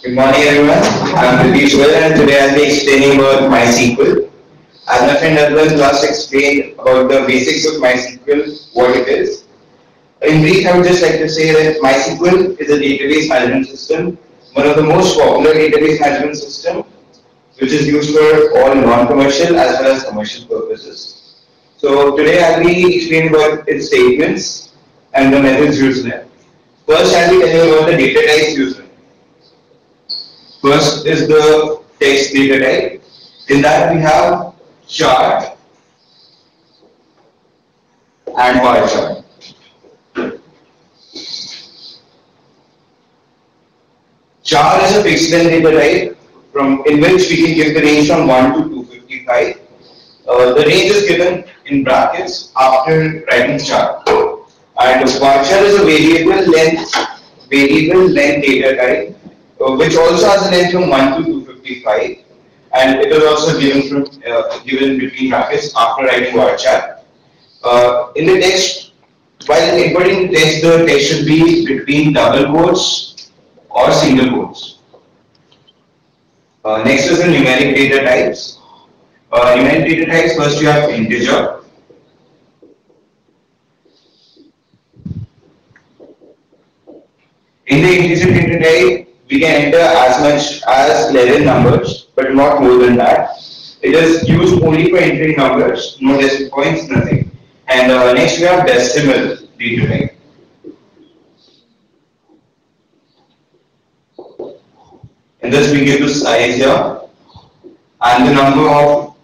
Good morning everyone. I'm Pritesh Goyal and today I'll be explaining about MySQL. As my friend Arvind last explained about the basics of MySQL, what it is. In brief, I would just like to say that MySQL is a database management system, one of the most popular database management system, which is used for all non-commercial as well as commercial purposes. So today I'll be explaining about its statements and the methods used in it. First, I'll be telling you about the data types used in it. First is the text data type. In that we have char and varchar. Char is a fixed length data type from in which we can give the range from 1 to 255. Uh, the range is given in brackets after writing char. And varchar is a variable length variable length data type which also has a length from 1 to 255 and it is also given from uh, given between brackets after writing varchar. Uh, in the text, while inputting text, the text should be between double quotes or single quotes. Uh, next is the numeric data types. Uh, numeric data types, first you have integer. In the integer data type, we can enter as much as 11 numbers, but not more than that. It is used only for entering numbers, no decimal points, nothing. And uh, next we have decimal type. In this we give the size here and the number of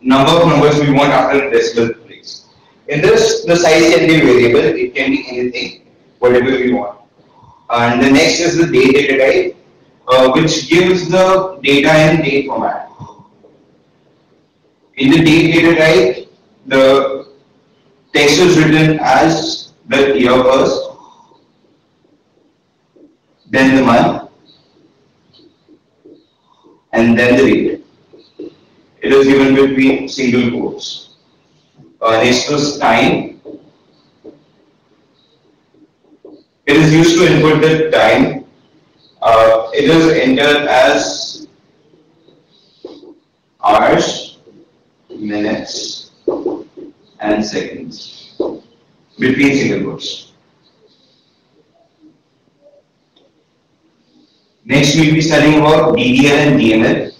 number of numbers we want after the decimal place. In this, the size can be variable, it can be anything, whatever we want. And the next is the data type, uh, which gives the data in date format. In the date data type, the text is written as the year first, then the month, and then the date. It is given between single quotes. Uh, next is time. It is used to input the time. Uh, it is entered as hours, minutes, and seconds between single quotes. Next, we will be studying about DDL and DML.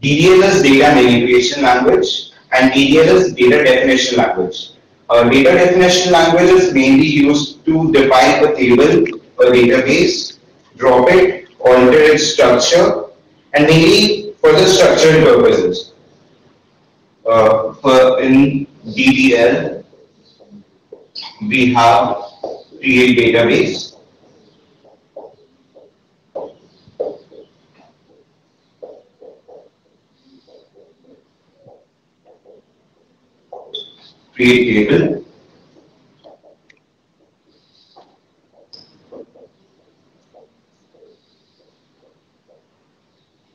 DDL is data manipulation language and DDL is data definition language. Uh, data definition language is mainly used to define a table, a database, drop it, alter its structure, and mainly for the structural purposes. Uh, for in DDL, we have create database, create table,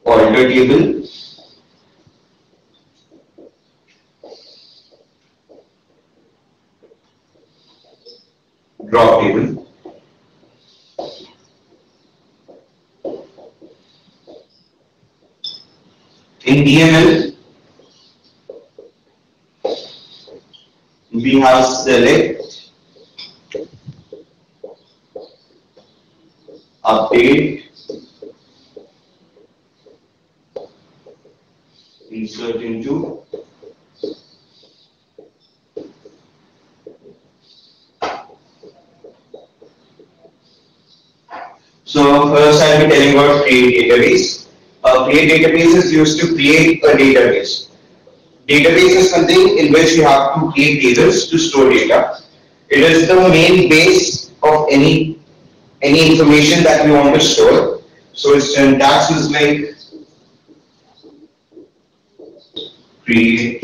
alter table, drop table, in DML, select, update, insert into, So first I'll be telling about create database. A create database is used to create a database. Database is something in which you have to create tables to store data. It is the main base of any any information that we want to store. So its syntax is like create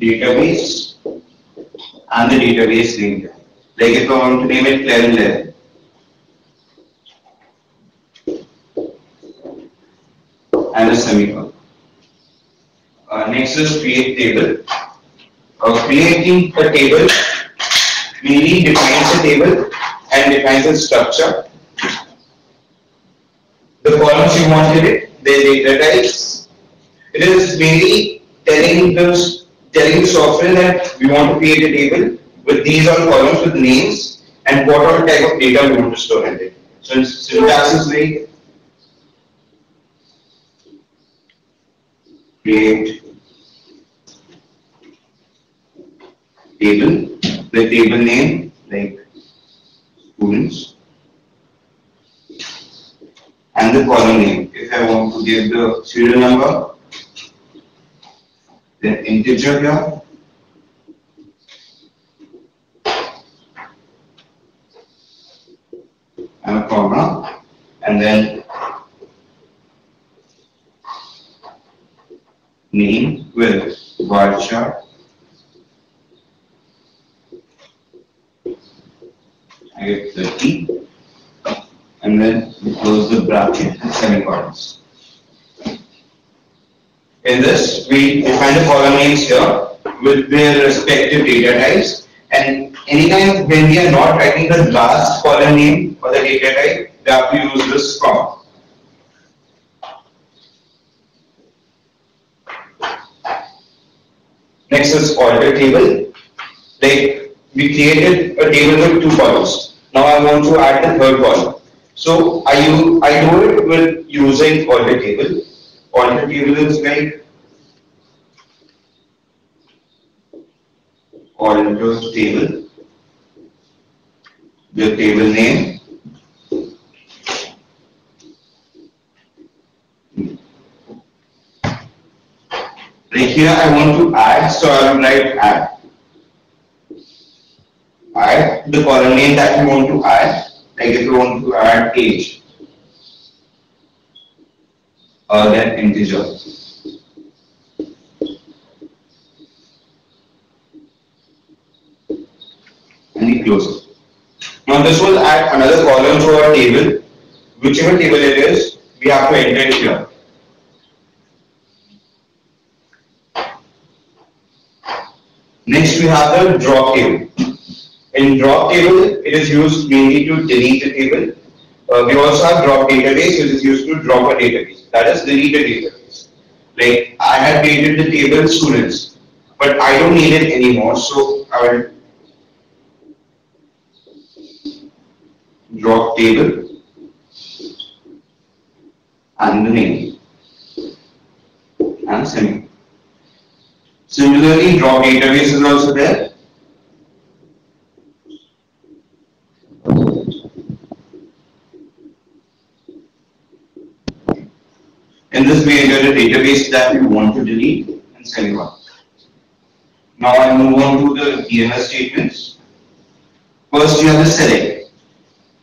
database and the database name. Like if I want to name it Levin. And a semicolon. Uh, next is create table. uh, creating a table mainly defines a table and defines a structure. The columns you want to it, they data types. It is mainly telling the telling the software that we want to create a table with these all columns with names and what all type of data we want to store in it. So syntax is like create table, the table name like students. And the column name. If I want to give the serial number, then integer here, and a comma, and then name with varchar I get 30 and then we close the bracket and semicolons. In this, we define the column names here with their respective data types and anytime when we are not writing the last column name for the data type, that we use this comma. Next is alter table. Like we created a table with two columns. Now I want to add the third column. So I use I do it with using alter table. Alter table is like alter table. The table name. Here I want to add, so I will write add add the column name that you want to add, like if you want to add age, or then integer. And close it. Now this will add another column to our table. Whichever table it is, we have to enter it here. Next we have the drop table. In drop table, it is used mainly to delete a table. Uh, we also have drop database, which is used to drop a database. That is delete a database. Like I have created the table students, but I don't need it anymore, so I will drop table and the name and semi. Similarly, drop database is also there. In this we enter the database that we want to delete and semicolon. Now I move on to the DML statements. First you have the select.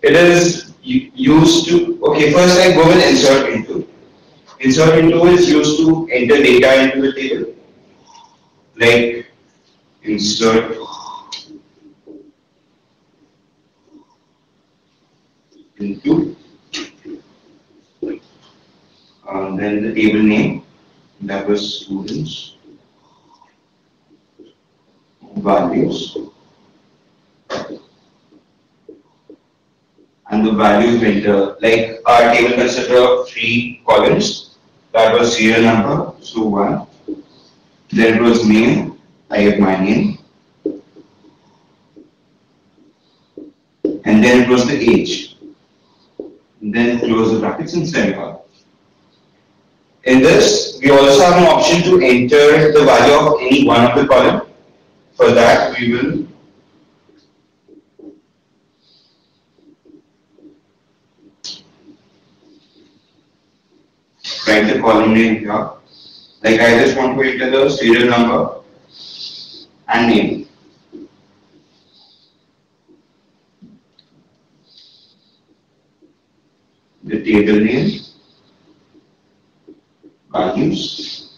It is used to, okay, first I go and insert into. Insert into is used to enter data into the table. Like insert, into, and then the table name, that was students, values, and the values enter, like our table consists of three columns, that was serial number, so 1, there it was name. I have my name. And then it was the age. Then close the brackets and semicolon. In this, we also have an option to enter the value of any one of the column. For that, we will write the column name here. Like I just want to enter the serial number and name. The table name values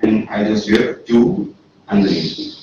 and I just here 2 and the name.